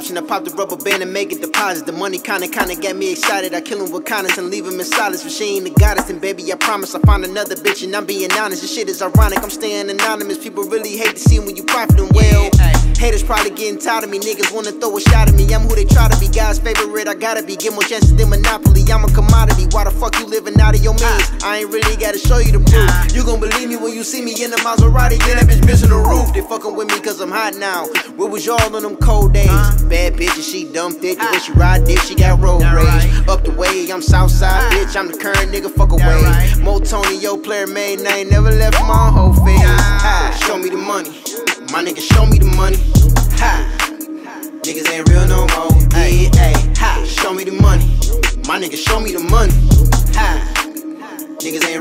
watching. I pop the rubber band and make it deposit. The money kinda kinda got me excited. I kill him with kindness and leave him in silence. But she ain't the goddess, and baby, I promise I find another bitch. And I'm being honest, this shit is ironic. I'm staying anonymous. People really hate to see when you profiting well. Haters probably getting tired of me. Niggas wanna throw a shot at me. I'm who they try to be. God's favorite, I gotta be. Get more chances than Monopoly. I'm a commodity. Why the fuck you living out of your means? I ain't really gotta show you the proof. You gon' believe me when you see me in the Maserati. Yeah, that bitch missing the roof. They fucking with me cause I'm hot now. Where was y'all on them cold days? Bad bitch and she dumb thick. Way she ride dick, she got road rage. Up the way, I'm Southside bitch. I'm the current nigga, fuck away. Motonio, player made. I ain't never left my whole face. Show me the money. My nigga, show me the money. Ha. Niggas ain't real no more. Ayy, ayy, ha. Show me the money. My nigga, show me the money. Ha. Niggas ain't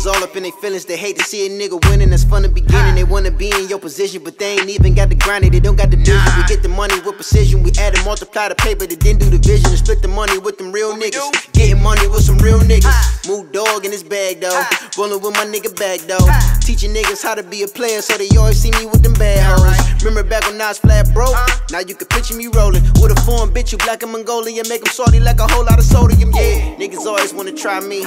Niggas all up in their feelings. They hate to see a nigga winning. That's from the beginning. They wanna be in your position, but they ain't even got the grind. They don't got the vision. We get the money with precision. We add and multiply the paper. They didn't do the vision. And split the money with them real niggas. Getting money with some real niggas. Move dog in his bag though. Rolling with my nigga back though. Teaching niggas how to be a player, so they always see me with them bad hoes. Remember back when I was flat broke? Now you can picture me rolling with a foreign bitch, you black and Mongolian, make them salty like a whole lot of sodium. Yeah, niggas always wanna try me.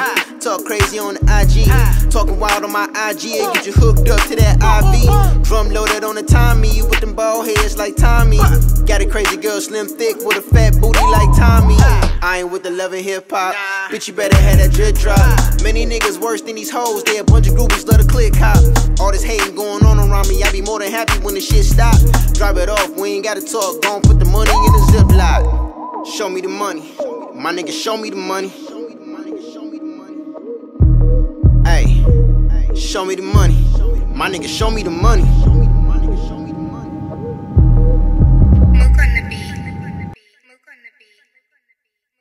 Talk crazy on the IG, talking wild on my IG, and get you hooked up to that IV. Drum loaded on the Tommy, with them bald heads like Tommy. Got a crazy girl, slim thick, with a fat booty like Tommy. I ain't with the love hip hop, bitch. You better have that drip drop. Many niggas worse than these hoes, they a bunch of groupies, let a click hop. All this hating going on around me, I be more than happy when the shit stop. Drop it off, we ain't gotta talk, gon' put the money in the ziploc. Show me the money, my nigga, show me the money. Show me the money, my nigga, show me the money.